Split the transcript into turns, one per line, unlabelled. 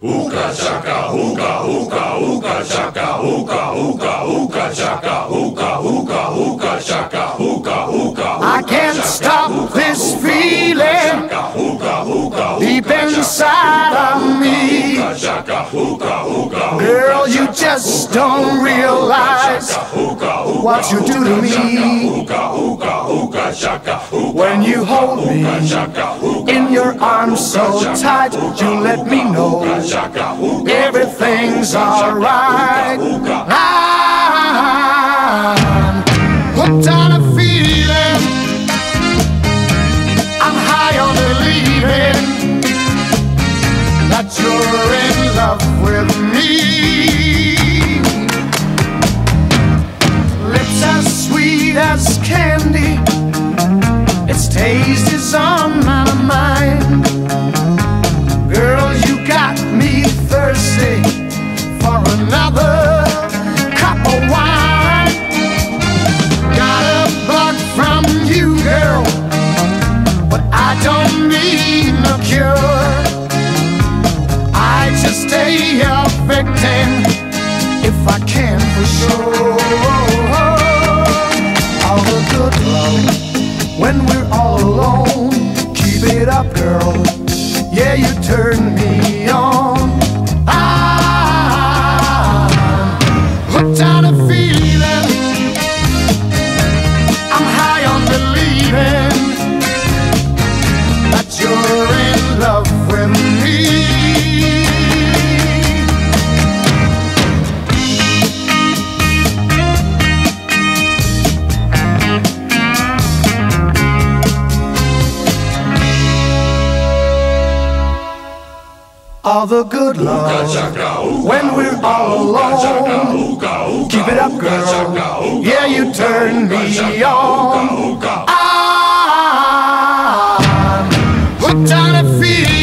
Hookah chaka, hookah, hookah, hookah chaka, hookah, hookah, hookah chaka, hookah, hookah, hookah chaka, hookah, hookah.
I can't stop this feeling
Chaka, hookah, hookah,
deep inside of me.
chaka, hookah, hookah,
Girl, just don't realize what you do to me when you hold me in your arms so tight. You let me know everything's alright. I'm hooked on a feeling. I'm high on believing that you're in love with me. On my mind. Girl, you got me thirsty for another cup of wine. Got a bug from you, girl, but I don't need cure. I just stay a victim if I can for sure. Yeah, you turn me on. All the good love when we're all alone. Keep it up, girl. Yeah, you turn me on. I'm hooked on a feeling.